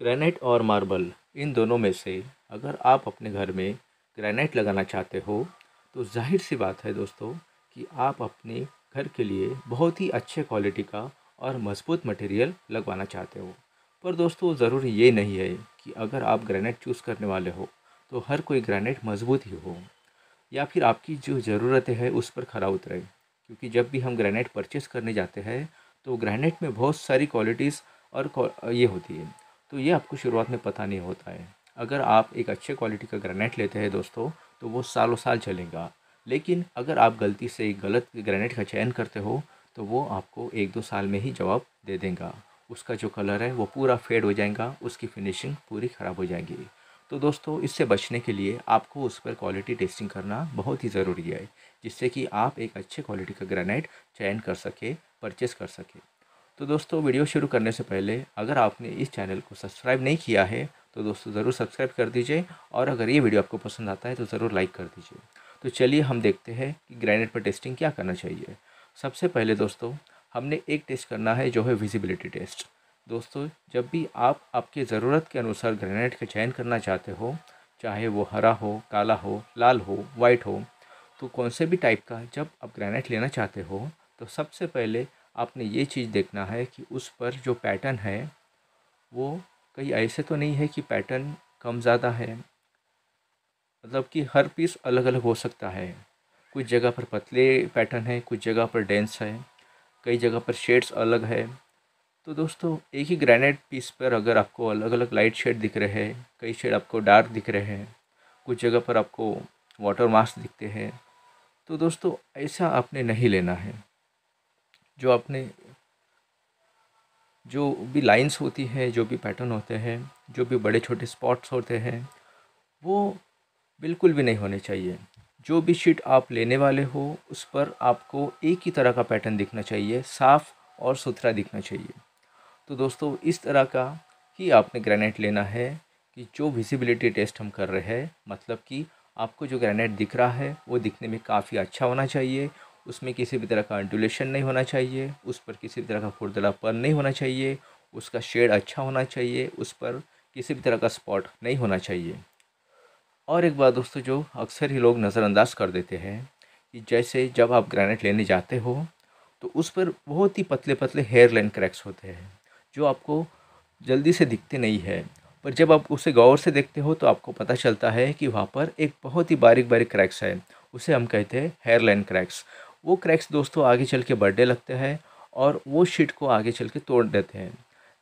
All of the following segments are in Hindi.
ग्रेनाइट और मार्बल, इन दोनों में से अगर आप अपने घर में ग्रेनाइट लगाना चाहते हो तो ज़ाहिर सी बात है दोस्तों कि आप अपने घर के लिए बहुत ही अच्छे क्वालिटी का और मज़बूत मटेरियल लगवाना चाहते हो। पर दोस्तों, ज़रूरी ये नहीं है कि अगर आप ग्रेनाइट चूज़ करने वाले हो तो हर कोई ग्रेनाइट मज़बूत ही हो, या फिर आपकी जो ज़रूरतें है उस पर खरा उतरे। क्योंकि जब भी हम ग्रेनाइट परचेस करने जाते हैं तो ग्रेनाइट में बहुत सारी क्वालिटीज़ और ये होती है। तो ये आपको शुरुआत में पता नहीं होता है। अगर आप एक अच्छे क्वालिटी का ग्रेनाइट लेते हैं दोस्तों तो वो सालों साल चलेगा। लेकिन अगर आप गलती से गलत ग्रेनेट का चयन करते हो तो वो आपको एक दो साल में ही जवाब दे देगा। उसका जो कलर है, वो पूरा फेड हो जाएगा, उसकी फिनिशिंग पूरी ख़राब हो जाएगी। तो दोस्तों, इससे बचने के लिए आपको उस पर क्वालिटी टेस्टिंग करना बहुत ही ज़रूरी है, जिससे कि आप एक अच्छे क्वालिटी का ग्रेनाइट चयन कर सके परचेस कर सके। तो दोस्तों, वीडियो शुरू करने से पहले अगर आपने इस चैनल को सब्सक्राइब नहीं किया है तो दोस्तों ज़रूर सब्सक्राइब कर दीजिए और अगर ये वीडियो आपको पसंद आता है तो ज़रूर लाइक कर दीजिए। तो चलिए हम देखते हैं कि ग्रेनाइट पर टेस्टिंग क्या करना चाहिए। सबसे पहले दोस्तों, हमने एक टेस्ट करना है जो है विजिबिलिटी टेस्ट। दोस्तों, जब भी आप आपके ज़रूरत के अनुसार ग्रेनाइट का चयन करना चाहते हो, चाहे वो हरा हो, काला हो, लाल हो वाइट हो तो कौन से भी टाइप का जब आप ग्रेनाइट लेना चाहते हो तो सबसे पहले आपने ये चीज़ देखना है कि उस पर जो पैटर्न है, वो कहीं ऐसे तो नहीं है कि पैटर्न कम ज़्यादा है। मतलब कि हर पीस अलग अलग हो सकता है। कुछ जगह पर पतले पैटर्न है, कुछ जगह पर डेंस है, कई जगह पर शेड्स अलग है। तो दोस्तों, एक ही ग्रेनाइट पीस पर अगर आपको अलग अलग लाइट शेड दिख रहे हैं, कई शेड आपको डार्क दिख रहे हैं, कुछ जगह पर आपको वाटर मास्क दिखते हैं तो दोस्तों, ऐसा आपने नहीं लेना है। जो आपने जो भी लाइंस होती है, जो भी पैटर्न होते हैं, जो भी बड़े छोटे स्पॉट्स होते हैं, वो बिल्कुल भी नहीं होने चाहिए। जो भी शीट आप लेने वाले हो, उस पर आपको एक ही तरह का पैटर्न दिखना चाहिए, साफ़ और सुथरा दिखना चाहिए। तो दोस्तों, इस तरह का ही आपने ग्रेनाइट लेना है कि जो विजिबिलिटी टेस्ट हम कर रहे हैं मतलब कि आपको जो ग्रेनाइट दिख रहा है, वो दिखने में काफ़ी अच्छा होना चाहिए उसमें किसी भी तरह का अंडुलेशन नहीं होना चाहिए, उस पर किसी भी तरह का खुरदलापन नहीं होना चाहिए, उसका शेड अच्छा होना चाहिए, उस पर किसी भी तरह का स्पॉट नहीं होना चाहिए। और एक बात दोस्तों जो अक्सर ही लोग नज़रअंदाज कर देते हैं कि जैसे जब आप ग्रेनाइट लेने जाते हो तो उस पर बहुत ही पतले पतले हेयर लाइन क्रैक्स होते हैं, जो आपको जल्दी से दिखते नहीं है। पर जब आप उसे गौर से देखते हो तो आपको पता चलता है कि वहाँ पर एक बहुत ही बारीक बारीक क्रैक्स है, उसे हम कहते हैं हेयर लाइन क्रैक्स वो क्रैक्स दोस्तों आगे चल के बढ़ने लगते हैं और वो शीट को आगे चल के तोड़ देते हैं।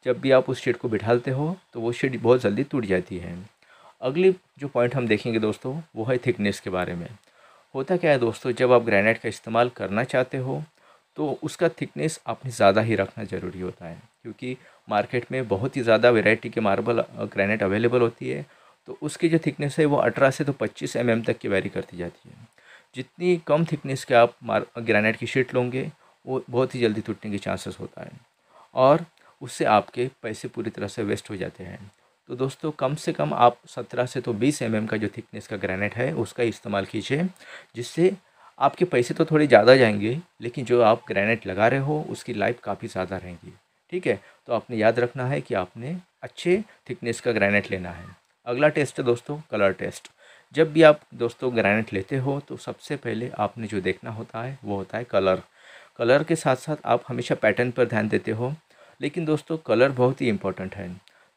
जब भी आप उस शीट को बिठाते हो तो वो शीट बहुत जल्दी टूट जाती है। अगली जो पॉइंट हम देखेंगे दोस्तों, वो है थिकनेस के बारे में। होता क्या है दोस्तों, जब आप ग्रेनाइट का इस्तेमाल करना चाहते हो तो उसका थिकनेस आपने ज़्यादा ही रखना ज़रूरी होता है। क्योंकि मार्केट में बहुत ही ज़्यादा वेराइटी के मार्बल ग्रेनाइट अवेलेबल होती है तो उसकी जो थिकनेस है वो अठारह से तो पच्चीस एम तक की वेरी करती जाती है। जितनी कम थिकनेस के आप मार ग्रेनाइट की शीट लोगे, वो बहुत ही जल्दी टूटने के चांसेस होता है। और उससे आपके पैसे पूरी तरह से वेस्ट हो जाते हैं। तो दोस्तों, कम से कम आप सत्रह से तो बीस एम का जो थिकनेस का ग्रेनाइट है, उसका इस्तेमाल कीजिए, जिससे आपके पैसे तो थोड़े ज़्यादा जाएँगे, लेकिन जो आप ग्रेनाइट लगा रहे हो, उसकी लाइफ काफ़ी ज़्यादा रहेगी। ठीक है? तो आपने याद रखना है कि आपने अच्छे थिकनेस का ग्रेनाइट लेना है। अगला टेस्ट है दोस्तों कलर टेस्ट जब भी आप दोस्तों ग्रेनाइट लेते हो तो सबसे पहले आपने जो देखना होता है, वो होता है कलर कलर के साथ साथ आप हमेशा पैटर्न पर ध्यान देते हो, लेकिन दोस्तों कलर बहुत ही इम्पोर्टेंट है।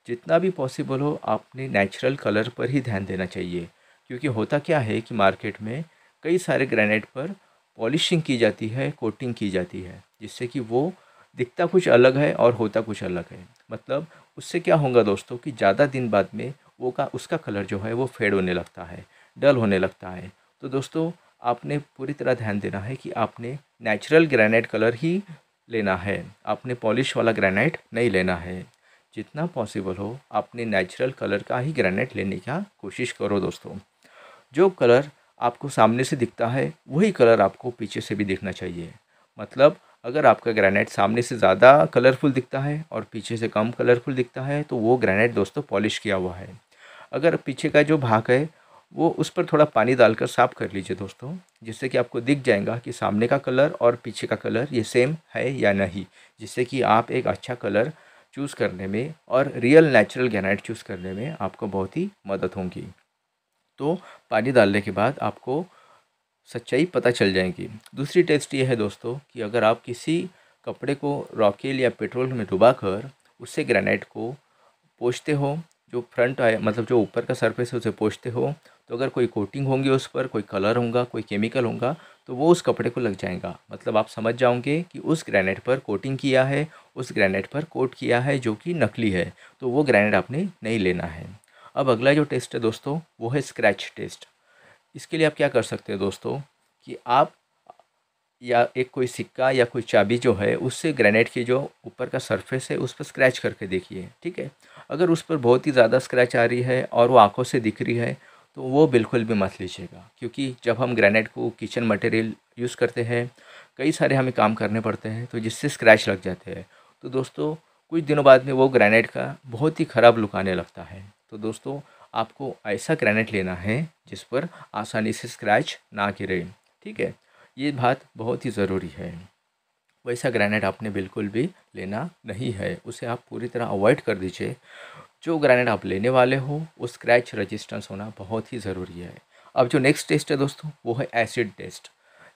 जितना भी पॉसिबल हो, आपने नेचुरल कलर पर ही ध्यान देना चाहिए। क्योंकि होता क्या है कि मार्केट में कई सारे ग्रेनाइट पर पॉलिशिंग की जाती है कोटिंग की जाती है, जिससे कि वो दिखता कुछ अलग है और होता कुछ अलग है। मतलब उससे क्या होगा दोस्तों कि ज़्यादा दिन बाद में वो का, उसका कलर जो है वो फेड होने लगता है डल होने लगता है। तो दोस्तों, आपने पूरी तरह ध्यान देना है कि आपने नेचुरल ग्रेनाइट कलर ही लेना है। आपने पॉलिश वाला ग्रेनाइट नहीं लेना है। जितना पॉसिबल हो, आपने नेचुरल कलर का ही ग्रेनाइट लेने का कोशिश करो दोस्तों। जो कलर आपको सामने से दिखता है, वही कलर आपको पीछे से भी दिखना चाहिए। मतलब अगर आपका ग्रेनाइट सामने से ज़्यादा कलरफुल दिखता है और पीछे से कम कलरफुल दिखता है तो वो ग्रेनाइट दोस्तों पॉलिश किया हुआ है। अगर पीछे का जो भाग है, वो उस पर थोड़ा पानी डालकर साफ़ कर लीजिए दोस्तों, जिससे कि आपको दिख जाएगा कि सामने का कलर और पीछे का कलर ये सेम है या नहीं, जिससे कि आप एक अच्छा कलर चूज़ करने में और रियल नेचुरल ग्रेनाइट चूज़ करने में आपको बहुत ही मदद होगी। तो पानी डालने के बाद आपको सच्चाई पता चल जाएगी। दूसरी टेस्ट ये है दोस्तों कि अगर आप किसी कपड़े को रॉकेल या पेट्रोल में डुबा कर उससे ग्रेनाइट को पोछते हो जो फ्रंट आए मतलब जो ऊपर का सरफेस है, उसे पोछते हो। तो अगर कोई कोटिंग होंगी उस पर, कोई कलर होगा, कोई केमिकल होगा तो वो उस कपड़े को लग जाएगा। मतलब आप समझ जाओगे कि उस ग्रेनाइट पर कोटिंग किया है, उस ग्रेनाइट पर कोट किया है जो कि नकली है। तो वो ग्रेनाइट आपने नहीं लेना है। अब अगला जो टेस्ट है दोस्तों, वो है स्क्रैच टेस्ट इसके लिए आप क्या कर सकते हैं दोस्तों कि आप या एक कोई सिक्का या कोई चाबी जो है, उससे ग्रेनाइट की जो ऊपर का सरफेस है, उस पर स्क्रैच करके देखिए, ठीक है? अगर उस पर बहुत ही ज़्यादा स्क्रैच आ रही है और वो आँखों से दिख रही है तो वो बिल्कुल भी मत लीजिएगा, क्योंकि जब हम ग्रेनाइट को किचन मटेरियल यूज़ करते हैं, कई सारे हमें काम करने पड़ते हैं तो जिससे स्क्रैच लग जाते हैं। तो दोस्तों, कुछ दिनों बाद में वो ग्रेनाइट का बहुत ही ख़राब लुक आने लगता है। तो दोस्तों, आपको ऐसा ग्रेनाइट लेना है, जिस पर आसानी से स्क्रैच ना गिरे, ठीक है? ये बात बहुत ही ज़रूरी है। वैसा ग्रेनाइट आपने बिल्कुल भी लेना नहीं है। उसे आप पूरी तरह अवॉइड कर दीजिए। जो ग्रेनाइट आप लेने वाले हो, वो स्क्रैच रजिस्टेंस होना बहुत ही ज़रूरी है। अब जो नेक्स्ट टेस्ट है दोस्तों, वो है एसिड टेस्ट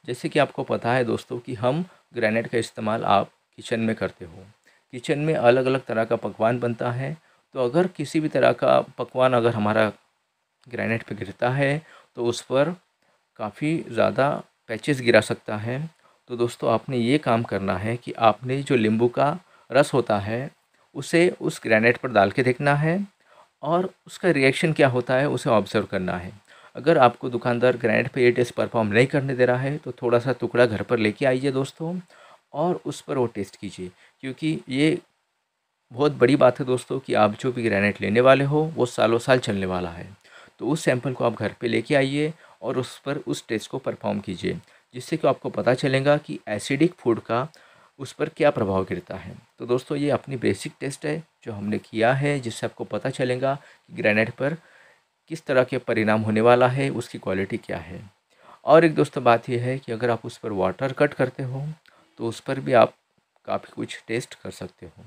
जैसे कि आपको पता है दोस्तों कि हम ग्रेनाइट का इस्तेमाल आप किचन में करते हो। किचन में अलग अलग तरह का पकवान बनता है। तो अगर किसी भी तरह का पकवान अगर हमारा ग्रेनाइट पे गिरता है तो उस पर काफ़ी ज़्यादा पैचेस गिरा सकता है। तो दोस्तों, आपने ये काम करना है कि आपने जो नींबू का रस होता है, उसे उस ग्रेनेड पर डाल के देखना है और उसका रिएक्शन क्या होता है, उसे ऑब्ज़र्व करना है। अगर आपको दुकानदार ग्रेनेड पे ये टेस्ट परफॉर्म नहीं करने दे रहा है तो थोड़ा सा टुकड़ा घर पर लेके आइए दोस्तों और उस पर वो टेस्ट कीजिए। क्योंकि ये बहुत बड़ी बात है दोस्तों कि आप जो भी ग्रेनेड लेने वाले हो, वो सालों साल चलने वाला है। तो उस सैंपल को आप घर पे लेके आइए और उस पर, उस टेस्ट को परफॉर्म कीजिए, जिससे कि आपको पता चलेगा कि एसिडिक फ़ूड का उस पर क्या प्रभाव गिरता है। तो दोस्तों, ये अपनी बेसिक टेस्ट है, जो हमने किया है, जिससे आपको पता चलेगा कि ग्रेनेड पर किस तरह के परिणाम होने वाला है, उसकी क्वालिटी क्या है। और एक दोस्तों, बात यह है कि अगर आप उस पर वाटर कट करते हो तो उस पर भी आप काफ़ी कुछ टेस्ट कर सकते हो।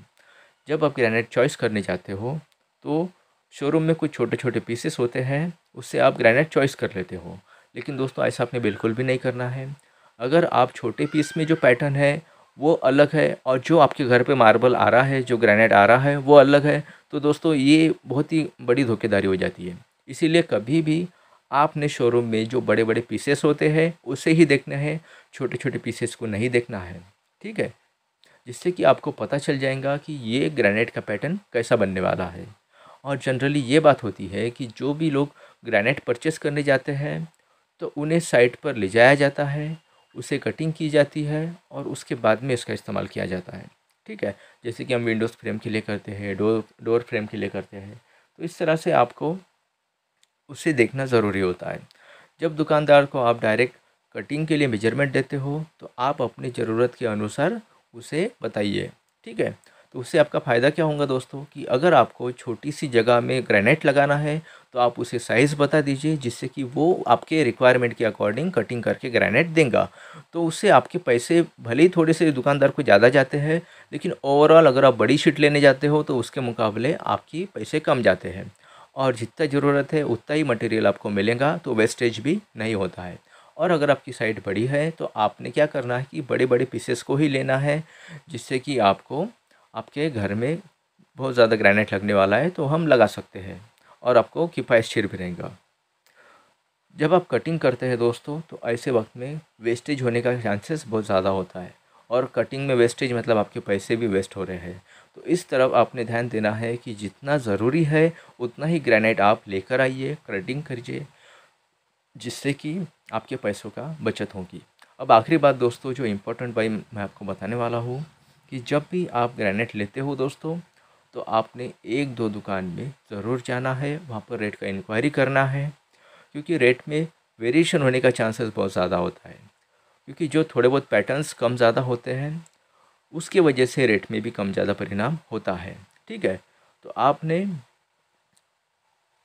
जब आप ग्रेनेड चॉइस करने जाते हो तो शोरूम में कुछ छोटे छोटे पीसेस होते हैं, उससे आप ग्रेनेड चॉइस कर लेते हो। लेकिन दोस्तों, ऐसा आपने बिल्कुल भी नहीं करना है। अगर आप छोटे पीस में जो पैटर्न है, वो अलग है और जो आपके घर पे मार्बल आ रहा है, जो ग्रेनाइट आ रहा है, वो अलग है तो दोस्तों, ये बहुत ही बड़ी धोखेदारी हो जाती है। इसीलिए कभी भी आपने शोरूम में जो बड़े बड़े पीसेस होते हैं, उसे ही देखना है छोटे छोटे पीसेस को नहीं देखना है, ठीक है? जिससे कि आपको पता चल जाएगा कि ये ग्रेनाइट का पैटर्न कैसा बनने वाला है। और जनरली ये बात होती है कि जो भी लोग ग्रेनाइट परचेस करने जाते हैं तो उन्हें साइट पर ले जाया जाता है, उसे कटिंग की जाती है और उसके बाद में इसका इस्तेमाल किया जाता है। ठीक है? जैसे कि हम विंडोज़ फ्रेम के लिए करते हैं, डोर डोर फ्रेम के लिए करते हैं। तो इस तरह से आपको उसे देखना ज़रूरी होता है। जब दुकानदार को आप डायरेक्ट कटिंग के लिए मेज़रमेंट देते हो तो आप अपनी ज़रूरत के अनुसार उसे बताइए। ठीक है? तो उससे आपका फ़ायदा क्या होगा दोस्तों? कि अगर आपको छोटी सी जगह में ग्रेनाइट लगाना है तो आप उसे साइज़ बता दीजिए, जिससे कि वो आपके रिक्वायरमेंट के अकॉर्डिंग कटिंग करके ग्रेनाइट देंगे। तो उससे आपके पैसे भले ही थोड़े से दुकानदार को ज़्यादा जाते हैं, लेकिन ओवरऑल अगर आप बड़ी शीट लेने जाते हो तो उसके मुकाबले आपकी पैसे कम जाते हैं। और जितना ज़रूरत है, उतना ही मटेरियल आपको मिलेगा तो वेस्टेज भी नहीं होता है। और अगर आपकी साइट बड़ी है तो आपने क्या करना है कि बड़े बड़े पीसेस को ही लेना है, जिससे कि आपको, आपके घर में बहुत ज़्यादा ग्रेनाइट लगने वाला है तो हम लगा सकते हैं। और आपको किफ़ायतशीर भी रहेगा। जब आप कटिंग करते हैं दोस्तों तो ऐसे वक्त में वेस्टेज होने का चांसेस बहुत ज़्यादा होता है। और कटिंग में वेस्टेज मतलब आपके पैसे भी वेस्ट हो रहे हैं। तो इस तरफ़ आपने ध्यान देना है कि जितना ज़रूरी है, उतना ही ग्रेनाइट आप लेकर आइए कटिंग करिए, जिससे कि आपके पैसों का बचत होगी। अब आखिरी बात दोस्तों, जो इम्पोर्टेंट भाई मैं आपको बताने वाला हूँ कि जब भी आप ग्रेनेट लेते हो दोस्तों तो आपने एक दो दुकान में ज़रूर जाना है, वहाँ पर रेट का इंक्वायरी करना है, क्योंकि रेट में वेरिएशन होने का चांसेस बहुत ज़्यादा होता है। क्योंकि जो थोड़े बहुत पैटर्न्स कम ज़्यादा होते हैं, उसकी वजह से रेट में भी कम ज़्यादा परिणाम होता है। ठीक है? तो आपने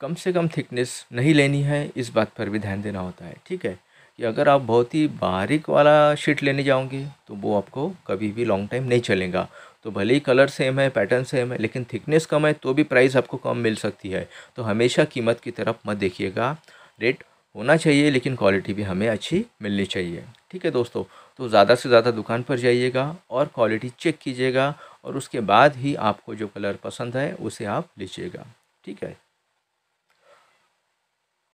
कम से कम थिकनेस नहीं लेनी है, इस बात पर भी ध्यान देना होता है। ठीक है? कि अगर आप बहुत ही बारीक वाला शीट लेने जाओगे तो वो आपको कभी भी लॉन्ग टाइम नहीं चलेगा। तो भले ही कलर सेम है पैटर्न सेम है, लेकिन थिकनेस कम है तो भी प्राइस आपको कम मिल सकती है। तो हमेशा कीमत की तरफ़ मत देखिएगा। रेट होना चाहिए, लेकिन क्वालिटी भी हमें अच्छी मिलनी चाहिए। ठीक है दोस्तों तो ज़्यादा से ज़्यादा दुकान पर जाइएगा और क्वालिटी चेक कीजिएगा और उसके बाद ही आपको जो कलर पसंद है, उसे आप लीजिएगा। ठीक है?